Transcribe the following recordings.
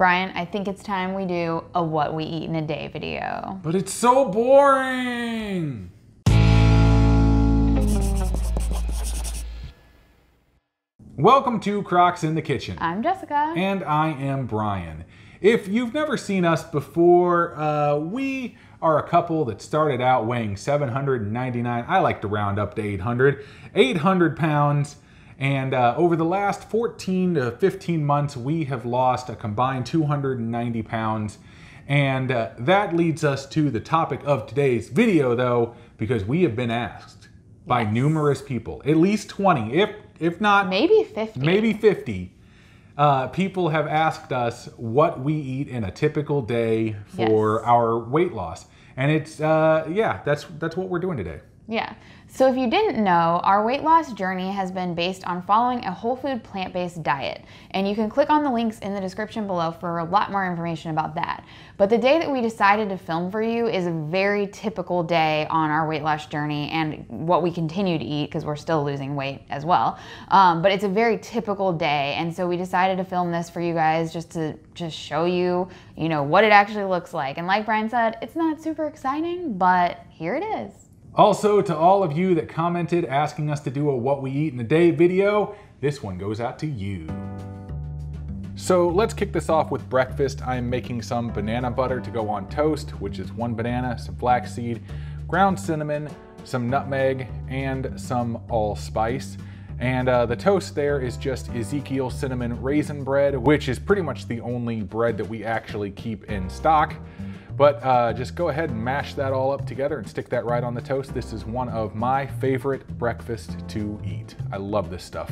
Brian, I think it's time we do a what we eat in a day video. But it's so boring! Welcome to Krocks in the Kitchen. I'm Jessica. And I am Brian. If you've never seen us before, uh, we are a couple that started out weighing 799, I like to round up to 800, 800 pounds. And uh, over the last 14 to 15 months, we have lost a combined 290 pounds. And uh, that leads us to the topic of today's video, though, because we have been asked by numerous people, at least 20, if if not maybe 50. Maybe 50. Uh, people have asked us what we eat in a typical day for yes. our weight loss. And it's uh, yeah, that's that's what we're doing today. Yeah. So if you didn't know, our weight loss journey has been based on following a whole food plant-based diet. And you can click on the links in the description below for a lot more information about that. But the day that we decided to film for you is a very typical day on our weight loss journey and what we continue to eat because we're still losing weight as well. Um, but it's a very typical day. And so we decided to film this for you guys just to just show you, you know, what it actually looks like. And like Brian said, it's not super exciting, but here it is. Also, to all of you that commented asking us to do a what we eat in a day video, this one goes out to you. So let's kick this off with breakfast. I'm making some banana butter to go on toast, which is one banana, some flaxseed, ground cinnamon, some nutmeg, and some allspice. And uh, the toast there is just Ezekiel cinnamon raisin bread, which is pretty much the only bread that we actually keep in stock. But uh, just go ahead and mash that all up together and stick that right on the toast. This is one of my favorite breakfast to eat. I love this stuff.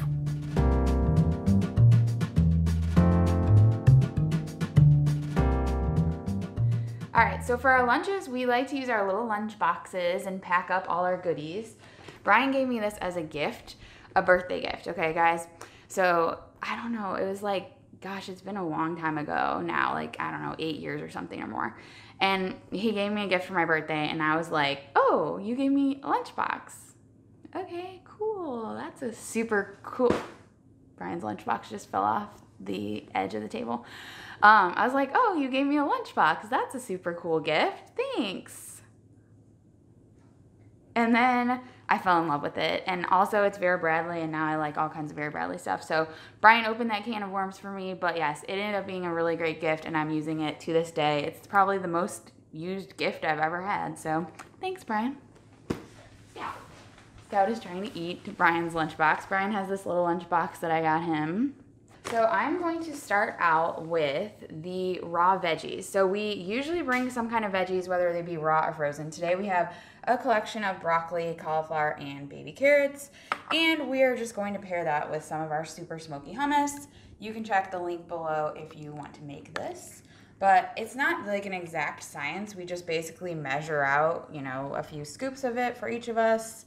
All right, so for our lunches, we like to use our little lunch boxes and pack up all our goodies. Brian gave me this as a gift, a birthday gift, okay, guys? So I don't know, it was like, gosh, it's been a long time ago now, like, I don't know, eight years or something or more. And he gave me a gift for my birthday, and I was like, oh, you gave me a lunchbox. Okay, cool. That's a super cool. Brian's lunchbox just fell off the edge of the table. Um, I was like, oh, you gave me a lunchbox. That's a super cool gift. Thanks. And then I fell in love with it. And also, it's Vera Bradley, and now I like all kinds of Vera Bradley stuff. So, Brian opened that can of worms for me. But yes, it ended up being a really great gift, and I'm using it to this day. It's probably the most used gift I've ever had. So, thanks, Brian. Yeah. Scout is trying to eat Brian's lunchbox. Brian has this little lunchbox that I got him. So I'm going to start out with the raw veggies. So we usually bring some kind of veggies, whether they be raw or frozen. Today we have a collection of broccoli, cauliflower, and baby carrots. And we are just going to pair that with some of our super smoky hummus. You can check the link below if you want to make this. But it's not like an exact science. We just basically measure out, you know, a few scoops of it for each of us.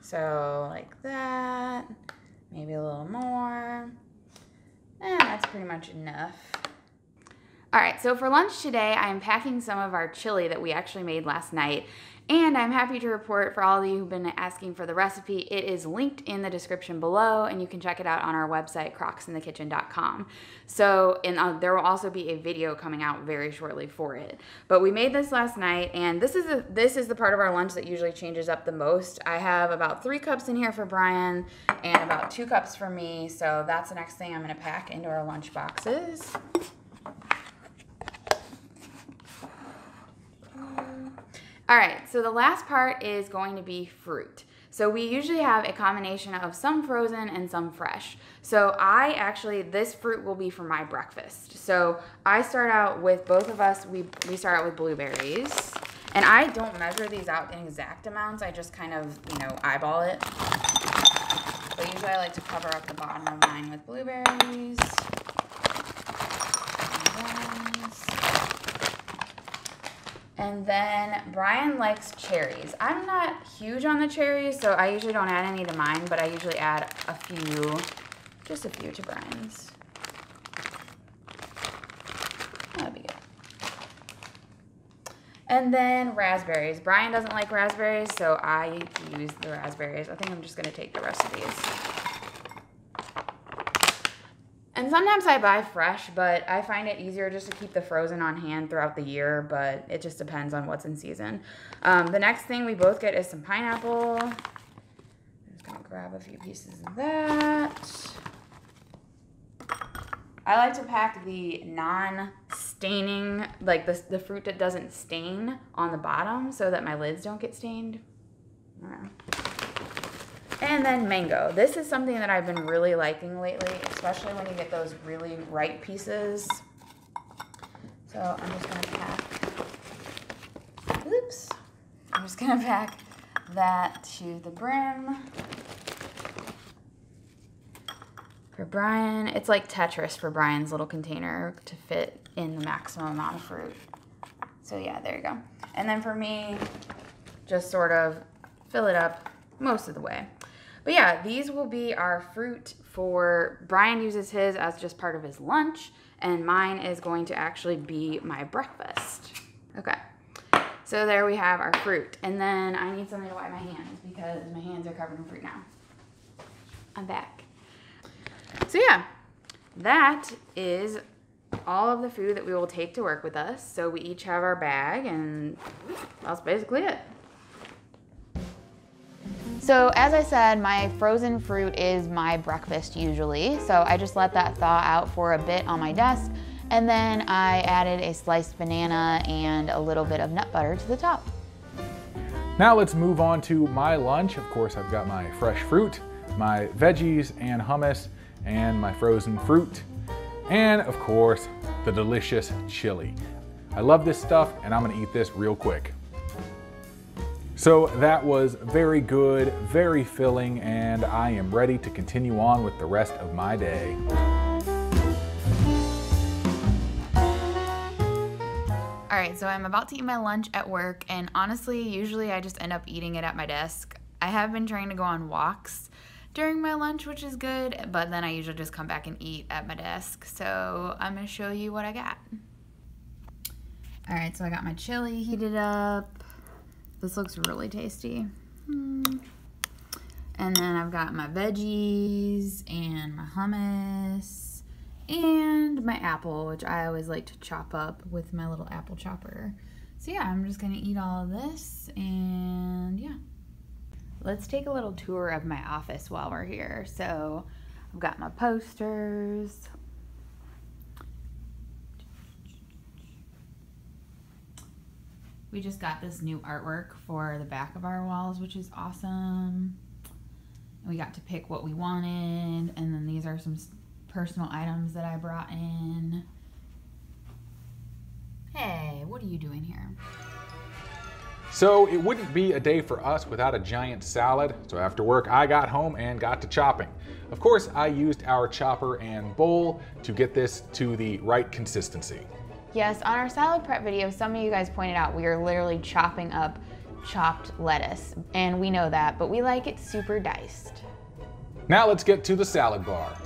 So like that, maybe a little more. And that's pretty much enough. All right, so for lunch today, I'm packing some of our chili that we actually made last night. And I'm happy to report for all of you who've been asking for the recipe, it is linked in the description below and you can check it out on our website, krocksinthekitchen.com. So, and uh, there will also be a video coming out very shortly for it. But we made this last night and this is, a, this is the part of our lunch that usually changes up the most. I have about three cups in here for Brian and about two cups for me. So that's the next thing I'm gonna pack into our lunch boxes. All right, so the last part is going to be fruit. So we usually have a combination of some frozen and some fresh. So I actually, this fruit will be for my breakfast. So I start out with, both of us, we, we start out with blueberries. And I don't measure these out in exact amounts. I just kind of, you know, eyeball it. But usually I like to cover up the bottom of mine with blueberries. And then Brian likes cherries. I'm not huge on the cherries, so I usually don't add any to mine, but I usually add a few, just a few to Brian's. That'd be good. And then raspberries. Brian doesn't like raspberries, so I use the raspberries. I think I'm just gonna take the rest of these. And sometimes I buy fresh, but I find it easier just to keep the frozen on hand throughout the year, but it just depends on what's in season. Um, the next thing we both get is some pineapple. I'm just gonna grab a few pieces of that. I like to pack the non-staining, like the, the fruit that doesn't stain on the bottom so that my lids don't get stained. And then mango. This is something that I've been really liking lately, especially when you get those really ripe pieces. So I'm just gonna pack, oops. I'm just gonna pack that to the brim. For Brian, it's like Tetris for Brian's little container to fit in the maximum amount of fruit. So yeah, there you go. And then for me, just sort of fill it up most of the way. But yeah, these will be our fruit for Brian uses his as just part of his lunch, and mine is going to actually be my breakfast. Okay. So there we have our fruit. And then I need something to wipe my hands because my hands are covered in fruit now. I'm back. So yeah, that is all of the food that we will take to work with us. So we each have our bag and that's basically it. So as I said, my frozen fruit is my breakfast usually. So I just let that thaw out for a bit on my desk. And then I added a sliced banana and a little bit of nut butter to the top. Now let's move on to my lunch. Of course, I've got my fresh fruit, my veggies and hummus, and my frozen fruit, and of course, the delicious chili. I love this stuff and I'm gonna eat this real quick. So that was very good, very filling, and I am ready to continue on with the rest of my day. All right, so I'm about to eat my lunch at work, and honestly, usually I just end up eating it at my desk. I have been trying to go on walks during my lunch, which is good, but then I usually just come back and eat at my desk. So I'm gonna show you what I got. All right, so I got my chili heated up. This looks really tasty. Mm. And then I've got my veggies and my hummus and my apple, which I always like to chop up with my little apple chopper. So yeah, I'm just gonna eat all of this and yeah. Let's take a little tour of my office while we're here. So I've got my posters. We just got this new artwork for the back of our walls, which is awesome. We got to pick what we wanted, and then these are some personal items that I brought in. Hey, what are you doing here? So it wouldn't be a day for us without a giant salad. So after work, I got home and got to chopping. Of course, I used our chopper and bowl to get this to the right consistency. Yes, on our salad prep video, some of you guys pointed out we are literally chopping up chopped lettuce. And we know that, but we like it super diced. Now let's get to the salad bar.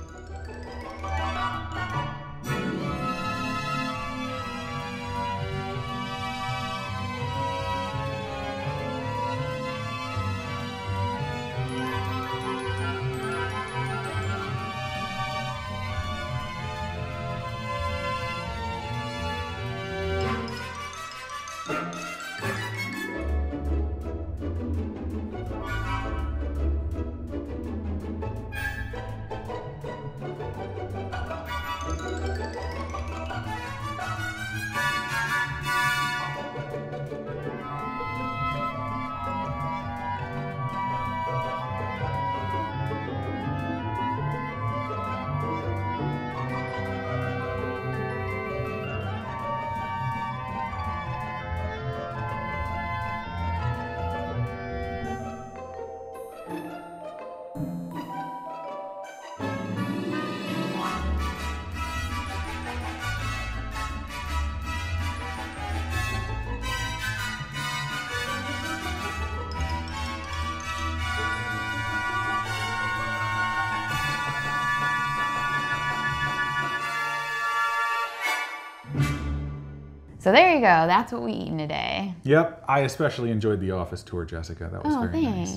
So there you go. That's what we eat eaten today. Yep, I especially enjoyed the office tour, Jessica. That was Oh, very thanks.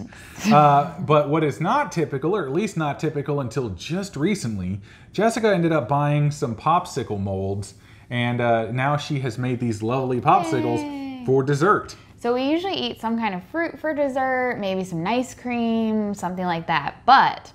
nice. Uh, but what is not typical, or at least not typical until just recently, Jessica ended up buying some popsicle molds, and uh, now she has made these lovely popsicles Yay. for dessert. So we usually eat some kind of fruit for dessert, maybe some ice cream, something like that. But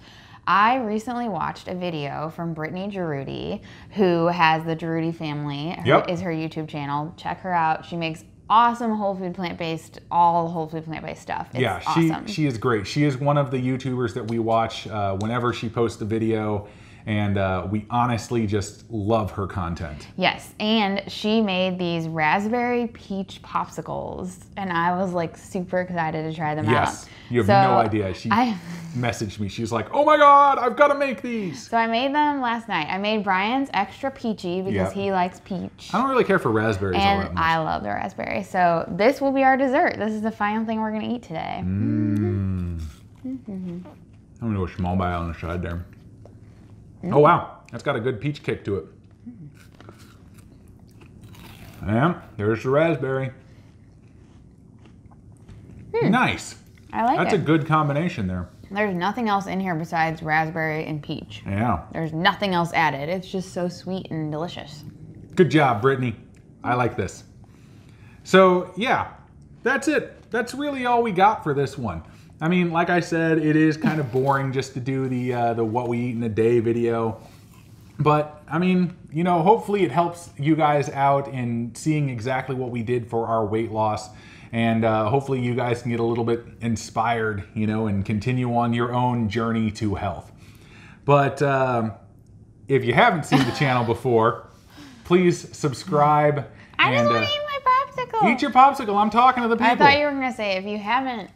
I recently watched a video from Brittany Jaroudi, who has the Jaroudi family. Her, Yep. Is her YouTube channel. Check her out. She makes awesome whole food plant based, all whole food plant based stuff. It's yeah, she awesome. she is great. She is one of the YouTubers that we watch uh, whenever she posts a video, and uh, we honestly just love her content. Yes, and she made these raspberry peach popsicles, and I was like super excited to try them Yes, out. Yes, you have So, no idea. She I messaged me. She was like, "Oh my god, I've got to make these." so I made them last night. I made Brian's extra peachy because Yep. he likes peach. I don't really care for raspberries all that And. I love the raspberry. So this will be our dessert. This is the final thing we're gonna eat today. Mm. I'm gonna do a small bite on the side there. Oh wow, that's got a good peach kick to it. Yeah, there's the raspberry. Hmm. Nice. I like That's it. a good combination there. There's nothing else in here besides raspberry and peach. Yeah. There's nothing else added. It's just so sweet and delicious. Good job, Brittany. I like this. So, yeah, that's it. That's really all we got for this one. I mean, like I said, it is kind of boring just to do the uh, the what we eat in a day video. But I mean, you know, hopefully it helps you guys out in seeing exactly what we did for our weight loss. And uh, hopefully you guys can get a little bit inspired, you know, and continue on your own journey to health. But um, if you haven't seen the channel before, please subscribe I just and want uh, to eat my popsicle. eat your popsicle. I'm talking to the people. I thought you were gonna say if you haven't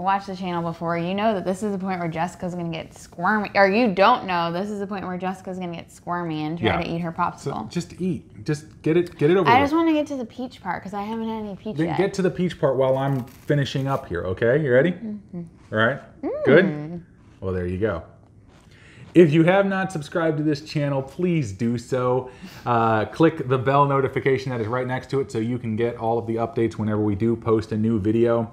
watched the channel before, you know that this is the point where Jessica's gonna get squirmy, or you don't know this is the point where Jessica's gonna get squirmy and try Yeah. to eat her So popsicle. just eat. Just get it. Get it over I just want to get to the peach part because I haven't had any peach Then yet. get to the peach part while I'm finishing up here. Okay, you ready? Mm-hmm. All right. Mm. Good. Well, there you go. If you have not subscribed to this channel, please do so. Uh, click the bell notification that is right next to it so you can get all of the updates whenever we do post a new video.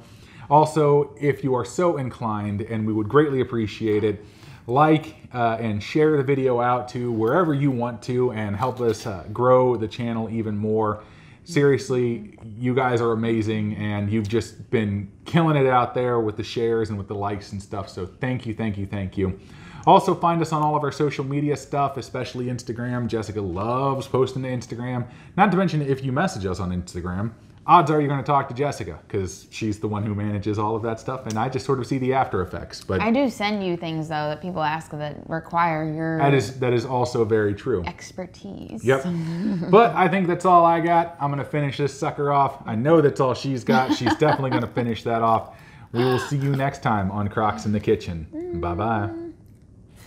Also, if you are so inclined, and we would greatly appreciate it, like uh, and share the video out to wherever you want to and help us uh, grow the channel even more. Seriously, you guys are amazing and you've just been killing it out there with the shares and with the likes and stuff. So thank you, thank you, thank you. Also, find us on all of our social media stuff, especially Instagram. Jessica loves posting to Instagram. Not to mention, if you message us on Instagram, odds are you're going to talk to Jessica because she's the one who manages all of that stuff, and I just sort of see the after effects. But I do send you things though that people ask that require your that is that is also very true. expertise. Yep. but I think that's all I got. I'm going to finish this sucker off. I know that's all she's got. She's definitely going to finish that off. We will see you next time on Krocks in the Kitchen. Bye bye.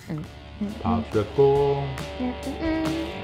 Mm. Popsicle. Mm-mm.